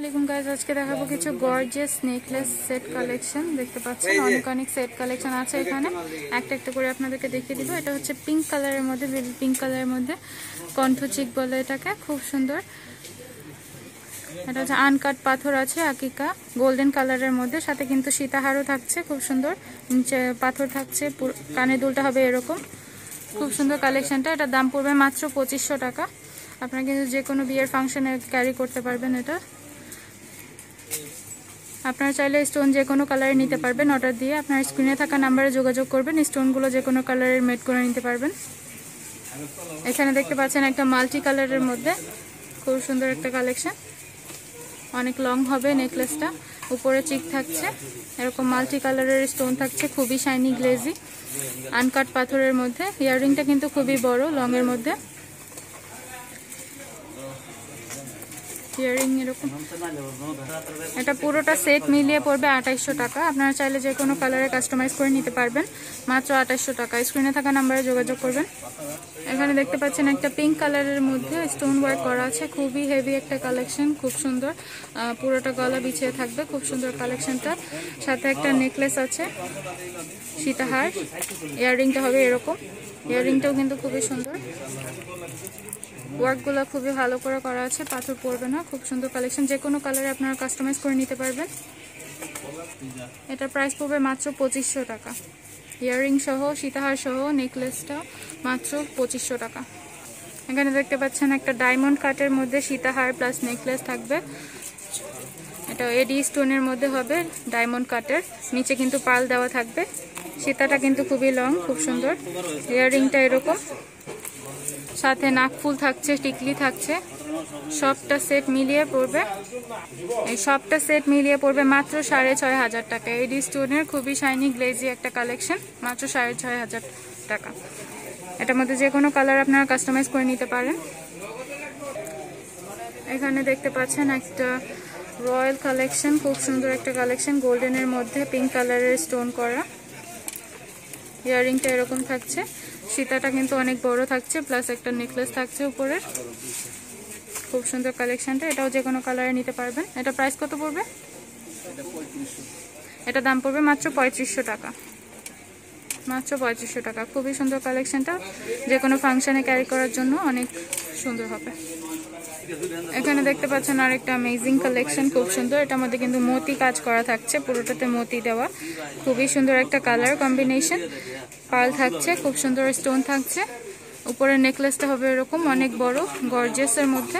আলাইকুম গাইজ আজকে দেখাবো কিছু গর্জিয়াস নেকলেস সেট কালেকশন দেখতে পাচ্ছেন অনেক অনেক সেট কালেকশন আছে এখানে। একটা একটা করে আপনাদেরকে দেখিয়ে দিব। এটা হচ্ছে পিঙ্ক কালারের মধ্যে বেবি পিঙ্ক কালারের মধ্যে। কণ্ঠচিক বলে এটাকে, খুব সুন্দর। এটা হচ্ছে আনকাট পাথর আছে, আকিকা। গোল্ডেন কালারের মধ্যে, সাথে কিন্তু সীতাহারও থাকছে, খুব সুন্দর। নিচে পাথর থাকছে কানে দুলটা হবে এরকম। খুব সুন্দর কালেকশনটা এটার দাম পড়বে মাত্র পঁচিশশো টাকা। আপনারা কিন্তু যে কোনো বিয়ের ফাংশনে ক্যারি করতে পারবেন এটা। আপনারা চাইলে স্টোন যে কোনো কালারে নিতে পারবেন অর্ডার দিয়ে। আপনার স্ক্রিনে থাকা নাম্বারে যোগাযোগ করবেন স্টোনগুলো যে কোনো কালারের মেড করে নিতে পারবেন। এখানে দেখতে পাচ্ছেন একটা মাল্টি কালারের মধ্যে। খুব সুন্দর একটা কালেকশন অনেক লং হবে নেকলেসটা উপরে চিক থাকছে। এরকম মাল্টি কালারের স্টোন থাকছে, খুবই শাইনি গ্লেজি আনকাট পাথরের মধ্যে। ইয়াররিংটা কিন্তু খুবই বড় লংয়ের মধ্যে। ইয়ারিং এরকম? এটা পুরোটা সেট মিলিয়ে পড়বে আঠাইশশো টাকা। আপনারা চাইলে যে কোনো কালারে কাস্টমাইজ করে নিতে পারবেন। মাত্র আঠাইশশো টাকা। স্ক্রিনে থাকা নাম্বারে যোগাযোগ করবেন। এখানে দেখতে পাচ্ছেন একটা পিঙ্ক কালারের মধ্যে স্টোন ওয়ার্ক করা আছে। খুবই হেভি একটা কালেকশন খুব সুন্দর। পুরোটা গলা বিছিয়ে থাকবে, খুব সুন্দর কালেকশনটা সাথে একটা নেকলেস আছে, সীতাহার। ইয়াররিংটা হবে এরকম। ইয়াররিংটাও কিন্তু খুবই সুন্দর। ওয়ার্কগুলো খুবই ভালো করে করা আছে, পাথর পড়বে না। খুব সুন্দর কালেকশন যে কোনো কালারে আপনারা কাস্টমাইজ করে নিতে পারবেন। এটা প্রাইস পড়বে মাত্র পঁচিশশো টাকা। ইয়াররিং সহ, সীতাহার সহ নেকলেসটা মাত্র পঁচিশশো টাকা। এখানে দেখতে পাচ্ছেন একটা ডায়মন্ড কাটের মধ্যে সীতাহার প্লাস নেকলেস থাকবে। এটা এডি স্টোনের মধ্যে হবে ডায়মন্ড কাটের নিচে কিন্তু পাল দেওয়া থাকবে। সীতাটা কিন্তু খুবই লং খুব সুন্দর। ইয়াররিংটা এরকম। সাথে নাকফুল থাকছে, টিকলি থাকছে। সবটা সেট মিলিয়ে পড়বে। এই সবটা সেট মিলিয়ে পড়বে মাত্র সাড়ে ছয় হাজার টাকা। এডি স্টোনের খুবই শাইনি গ্লেজি একটা কালেকশন মাত্র সাড়ে ছয় হাজার টাকা। এটার মধ্যে যে কোনো কালার আপনারা কাস্টমাইজ করে নিতে পারেন। এখানে দেখতে পাচ্ছেন একটা রয়্যাল কালেকশন খুব সুন্দর একটা কালেকশন গোল্ডেনের মধ্যে পিঙ্ক কালারের স্টোন করা। ইয়াররিংটা এরকম থাকছে। সীতাটা কিন্তু অনেক বড় থাকছে প্লাস একটা নেকলেস থাকছে উপরে খুব সুন্দর কালেকশনটা এটাও যে কোনো কালারে নিতে পারবেন। এটা প্রাইস কত পড়বে? এটা দাম পড়বে মাত্র পঁয়ত্রিশশো টাকা। মাত্র পঁয়ত্রিশশো টাকা। খুবই সুন্দর কালেকশনটা যে কোনো ফাংশানে ক্যারি করার জন্য অনেক সুন্দর হবে। এখানে দেখতে পাচ্ছেন আরেকটা অ্যামেজিং কালেকশন খুব সুন্দর। এটার মধ্যে কিন্তু মতি কাজ করা থাকছে পুরোটাতে মতি দেওয়া। খুবই সুন্দর একটা কালার কম্বিনেশন পাল থাকছে খুব সুন্দর স্টোন থাকছে। উপরের নেকলেসটা হবে এরকম, অনেক বড় গর্জিয়াসের মধ্যে।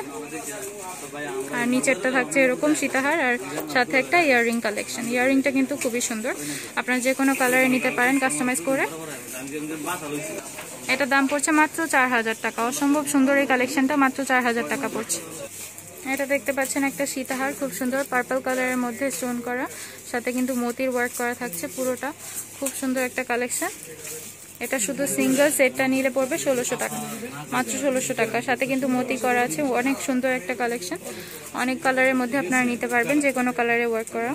আর নিচেরটা থাকছে এরকম সীতাহার, আর সাথে একটা ইয়াররিং কালেকশন ইয়াররিংটা কিন্তু খুবই সুন্দর। আপনারা যে কোনো কালারে নিতে পারেন কাস্টমাইজ করে। এটা দাম পড়ছে মাত্র চার হাজার টাকা। অসম্ভব সুন্দর এই কালেকশনটা মাত্র চার হাজার টাকা পড়ছে। এটা দেখতে পাচ্ছেন একটা সীতাহার, খুব সুন্দর পার্পল কালারের মধ্যে স্টোন করা। সাথে কিন্তু মতির ওয়ার্ক করা থাকছে পুরোটা। খুব সুন্দর একটা কালেকশন এটা শুধু সিঙ্গেল সেটটা নিলে পড়বে ষোলোশো টাকা। মাত্র ষোলোশো টাকা। সাথে কিন্তু মতি করা আছে। অনেক সুন্দর একটা কালেকশন অনেক কালারের মধ্যে আপনারা নিতে পারবেন, যে কোনো কালারে ওয়ার্ক করা।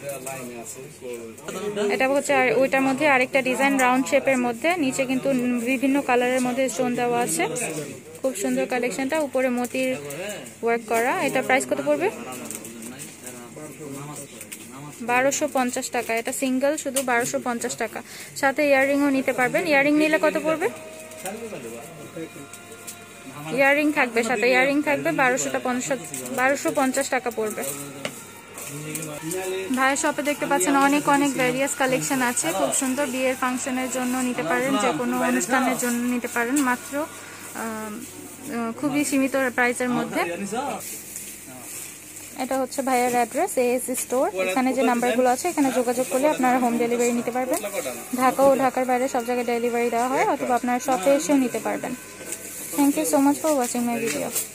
এটা হচ্ছে আর ওইটার মধ্যে আরেকটা ডিজাইন রাউন্ড শেপের মধ্যে। নিচে কিন্তু বিভিন্ন কালারের মধ্যে স্টোন দেওয়া আছে। খুব সুন্দর কালেকশনটা উপরে মতির ওয়ার্ক করা। এটা প্রাইস কত পড়বে? বারোশো পঞ্চাশ টাকা। এটা সিঙ্গেল শুধু বারোশো পঞ্চাশ টাকা। সাথে ইয়াররিংও নিতে পারবেন। ইয়াররিং নিলে কত পড়বে? ইয়াররিং থাকবে, সাথে ইয়াররিং থাকবে, বারোশোটা পঞ্চাশ, বারোশো পঞ্চাশ টাকা পড়বে। ভাইয়ের শপে দেখতে পাচ্ছেন অনেক অনেক ভ্যারিয়াস কালেকশন আছে। খুব সুন্দর বিয়ের ফাংশনের জন্য নিতে পারেন, যে কোনো অনুষ্ঠানের জন্য নিতে পারেন। মাত্র খুবই সীমিত প্রাইসের মধ্যে। এটা হচ্ছে ভাইয়ার অ্যাড্রেস এএস স্টোর এখানে যে নাম্বারগুলো আছে এখানে যোগাযোগ করলে আপনারা হোম ডেলিভারি নিতে পারবেন। ঢাকা ও ঢাকার বাইরে সব জায়গায় ডেলিভারি দেওয়া হয় অথবা আপনারা শপে এসেও নিতে পারবেন। Thank you so much for watching my video